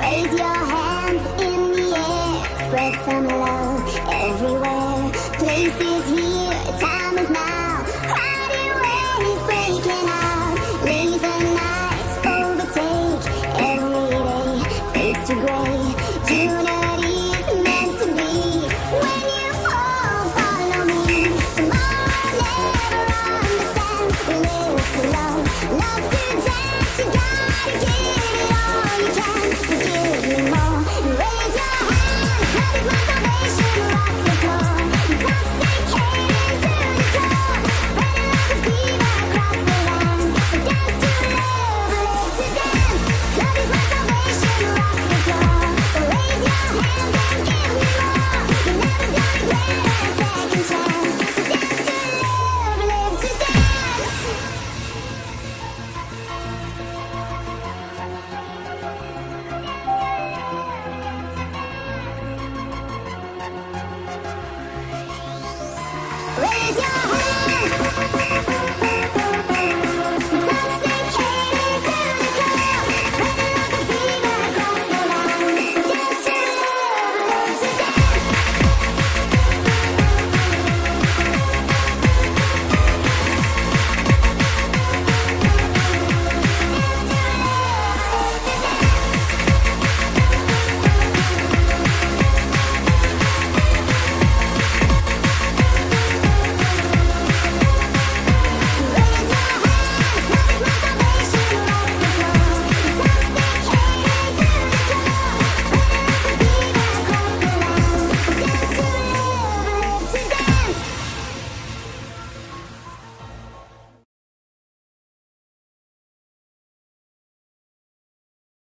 Raise your hands in the air, spread some love everywhere. Places here. Love to dance, you gotta get it all You can't.